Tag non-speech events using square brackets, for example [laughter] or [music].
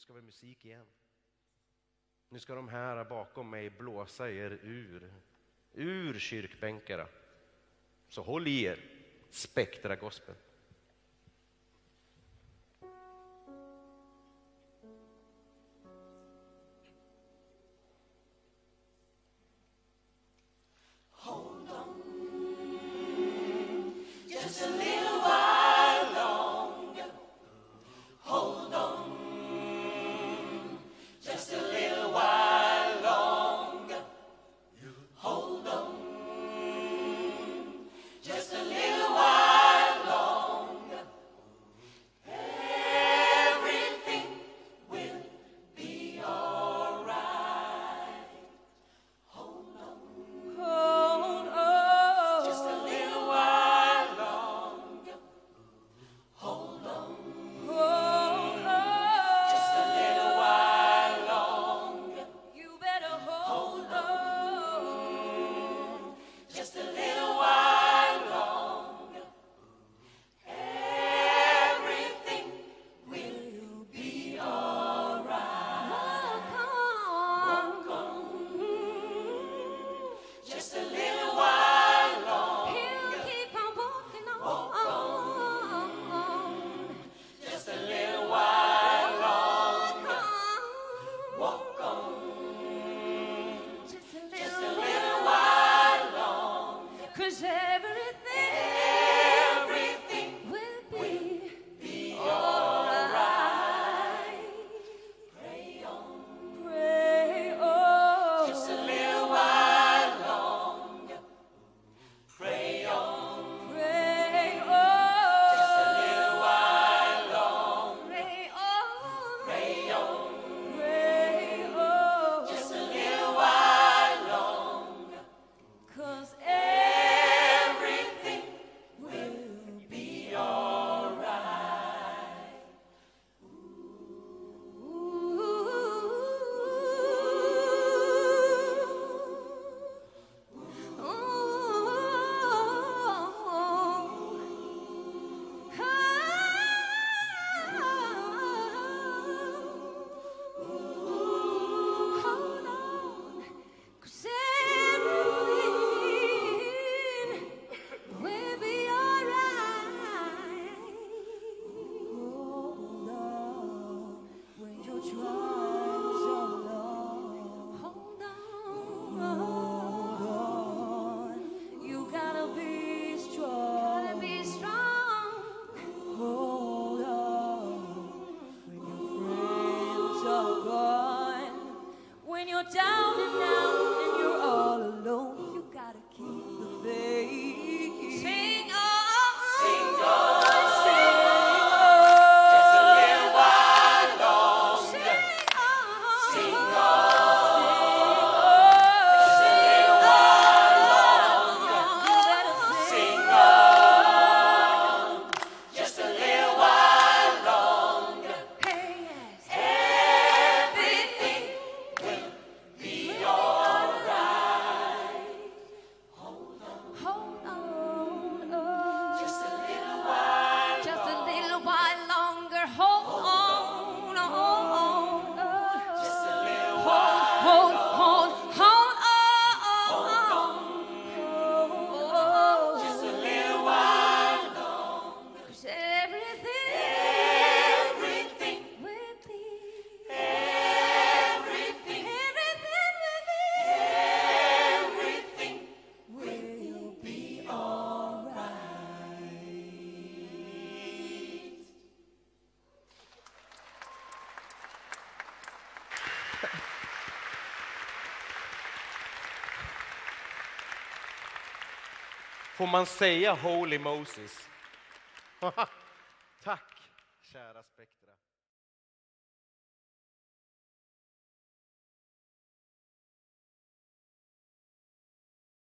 ska vara musik igen. Nu ska de här bakom mig blåsa er ur, ur kyrkbänkarna. Så håll i er, Spektra Gospel. down. Får man säga Holy Moses? [laughs] Tack, kära Spektra.